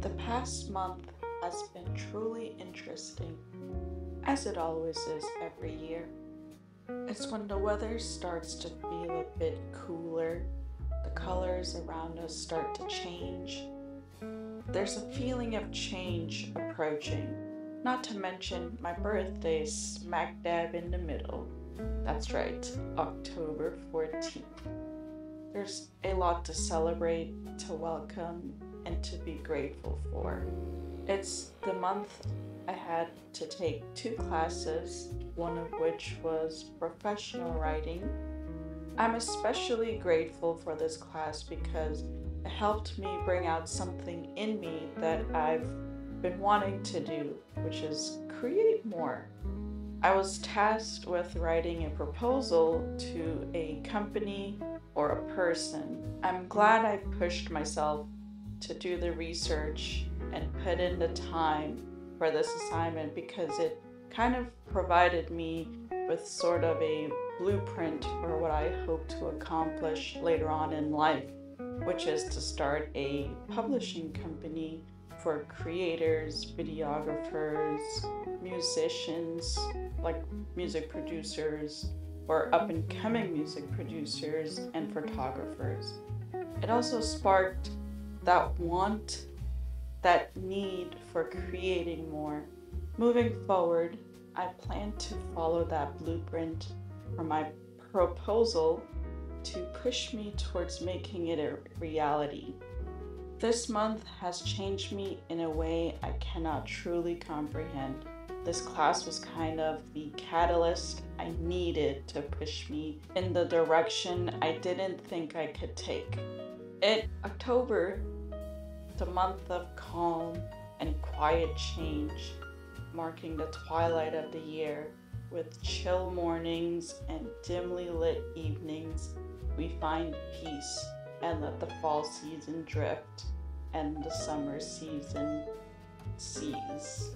The past month has been truly interesting, as it always is every year. It's when the weather starts to feel a bit cooler, the colors around us start to change. There's a feeling of change approaching, not to mention my birthday smack dab in the middle. That's right, October 14th. There's a lot to celebrate, to welcome, and to be grateful for. It's the month I had to take two classes, one of which was professional writing. I'm especially grateful for this class because it helped me bring out something in me that I've been wanting to do, which is create more. I was tasked with writing a proposal to a company or a person. I'm glad I pushed myself to do the research and put in the time for this assignment because it kind of provided me with sort of a blueprint for what I hope to accomplish later on in life, which is to start a publishing company for creators, videographers, musicians, like music producers, or up and coming music producers and photographers. It also sparked that want, that need for creating more. Moving forward, I plan to follow that blueprint for my proposal to push me towards making it a reality. This month has changed me in a way I cannot truly comprehend. This class was kind of the catalyst I needed to push me in the direction I didn't think I could take. In October the month of calm and quiet change, marking the twilight of the year. With chill mornings and dimly lit evenings, we find peace and let the fall season drift and the summer season cease.